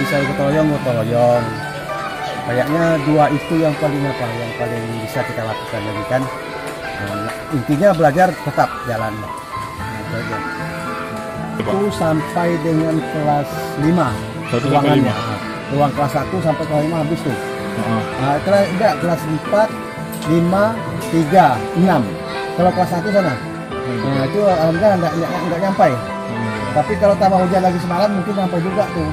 bisa gotong royong gotong royong kayaknya dua itu yang paling apa yang paling bisa kita lakukan lagi kan Nah, intinya belajar tetap jalan nah, itu itu sampai dengan kelas 5 Satu ruangannya lima. Ruang kelas 1 sampai kelas 5 habis tuh Heeh. Nah, kelas enggak kelas 4, 5, 3, 6. Kalau kelas 1 sana. Nah, itu alhamdulillah enggak enggak, enggak nyampai. Hmm. Tapi kalau tambah hujan lagi semalam mungkin sampai juga tuh.